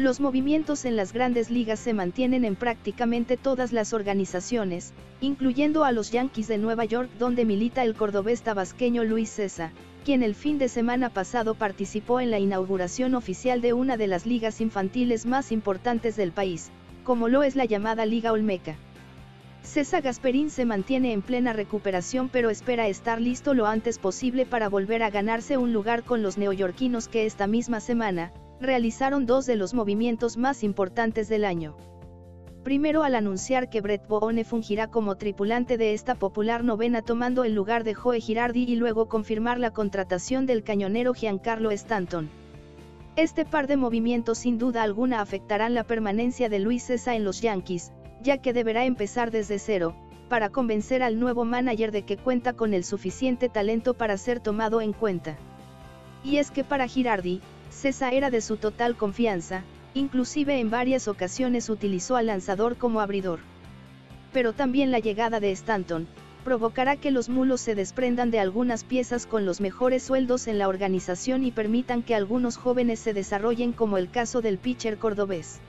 Los movimientos en las grandes ligas se mantienen en prácticamente todas las organizaciones, incluyendo a los Yankees de Nueva York donde milita el cordobés tabasqueño Luis César, quien el fin de semana pasado participó en la inauguración oficial de una de las ligas infantiles más importantes del país, como lo es la llamada Liga Olmeca. César Gasperín se mantiene en plena recuperación pero espera estar listo lo antes posible para volver a ganarse un lugar con los neoyorquinos que esta misma semana, realizaron dos de los movimientos más importantes del año. Primero al anunciar que Brett Boone fungirá como tripulante de esta popular novena tomando el lugar de Joe Girardi y luego confirmar la contratación del cañonero Giancarlo Stanton. Este par de movimientos sin duda alguna afectarán la permanencia de Luis César en los Yankees, ya que deberá empezar desde cero, para convencer al nuevo manager de que cuenta con el suficiente talento para ser tomado en cuenta. Y es que para Girardi, César era de su total confianza, inclusive en varias ocasiones utilizó al lanzador como abridor. Pero también la llegada de Stanton, provocará que los mulos se desprendan de algunas piezas con los mejores sueldos en la organización y permitan que algunos jóvenes se desarrollen como el caso del pitcher cordobés.